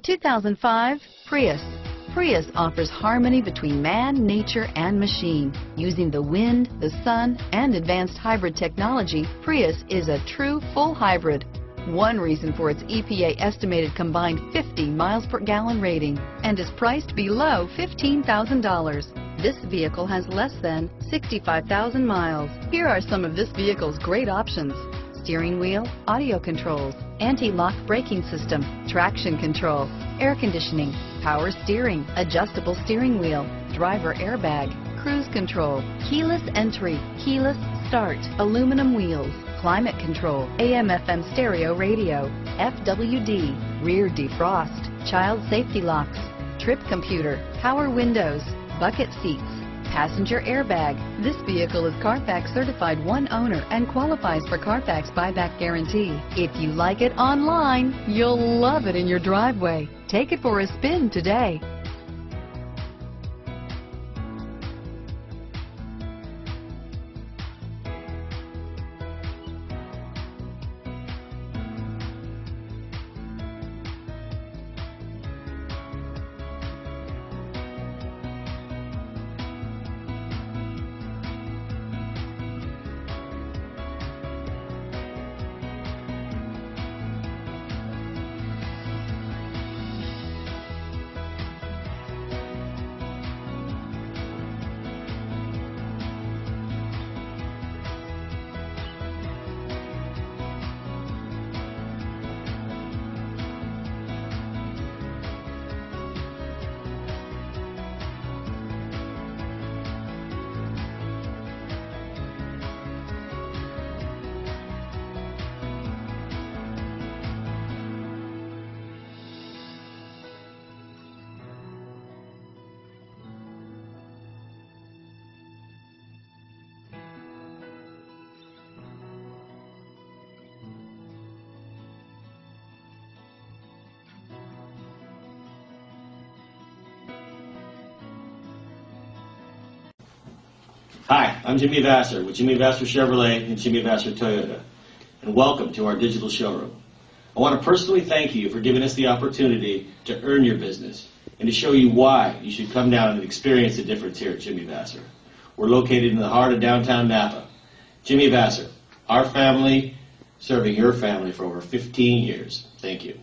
The 2005 Prius. Prius offers harmony between man, nature, and machine. Using the wind, the sun, and advanced hybrid technology, Prius is a true full hybrid. One reason for its EPA estimated combined 50 miles per gallon rating and is priced below $15,000. This vehicle has less than 65,000 miles. Here are some of this vehicle's great options steering wheel, audio controls, anti-lock braking system, traction control, air conditioning, power steering, adjustable steering wheel, driver airbag, cruise control, keyless entry, keyless start, aluminum wheels, climate control, AM FM stereo radio, FWD, rear defrost, child safety locks, trip computer, power windows, bucket seats, passenger airbag. This vehicle is Carfax certified one owner and qualifies for Carfax buyback guarantee. If you like it online, you'll love it in your driveway. Take it for a spin today. Hi, I'm Jimmy Vasser with Jimmy Vasser Chevrolet and Jimmy Vasser Toyota, and welcome to our digital showroom. I want to personally thank you for giving us the opportunity to earn your business and to show you why you should come down and experience the difference here at Jimmy Vasser. We're located in the heart of downtown Napa. Jimmy Vasser, our family serving your family for over 15 years. Thank you.